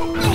Oh,